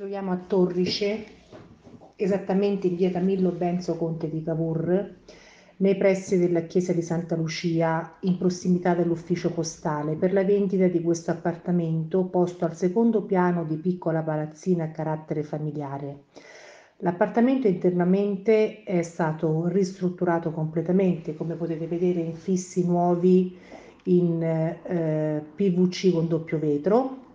troviamo a Torrice, esattamente in via Camillo Benzo Conte di Cavour, nei pressi della chiesa di Santa Lucia, in prossimità dell'ufficio postale, per la vendita di questo appartamento posto al secondo piano di piccola palazzina a carattere familiare. L'appartamento internamente è stato ristrutturato completamente, come potete vedere, infissi nuovi in eh, PVC con doppio vetro,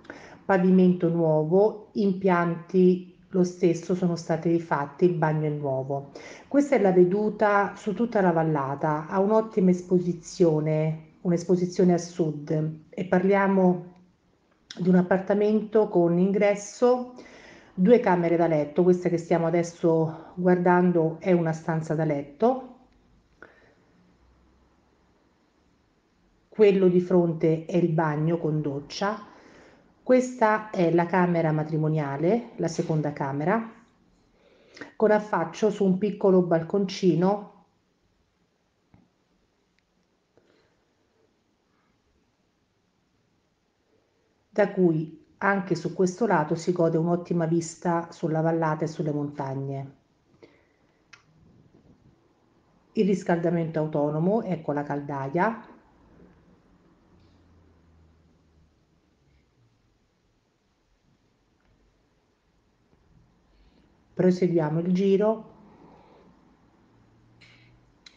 pavimento nuovo, impianti lo stesso sono stati rifatti, il bagno è nuovo. Questa è la veduta su tutta la vallata, ha un'ottima esposizione, un'esposizione a sud. E parliamo di un appartamento con ingresso, due camere da letto, questa che stiamo adesso guardando è una stanza da letto, quello di fronte è il bagno con doccia, questa è la camera matrimoniale, la seconda camera, con affaccio su un piccolo balconcino da cui anche su questo lato si gode un'ottima vista sulla vallata e sulle montagne. Il riscaldamento autonomo, ecco la caldaia, proseguiamo il giro.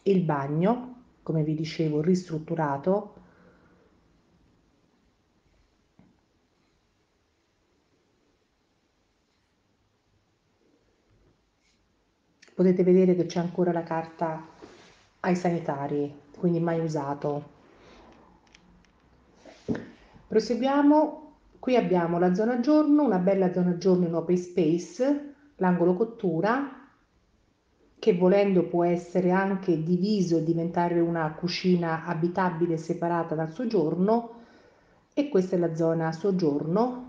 Il bagno come vi dicevo ristrutturato. Potete vedere che c'è ancora la carta ai sanitari quindi mai usato. Proseguiamo. Qui abbiamo la zona giorno una bella zona giorno in open space l'angolo cottura che volendo può essere anche diviso e diventare una cucina abitabile separata dal soggiorno e questa è la zona soggiorno.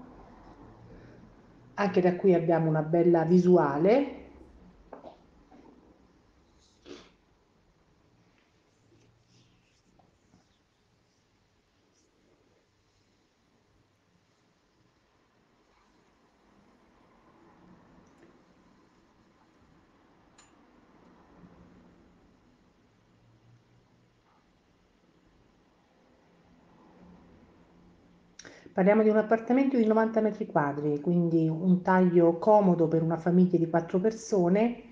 Anche da qui abbiamo una bella visuale Parliamo di un appartamento di 90 metri quadri, quindi un taglio comodo per una famiglia di quattro persone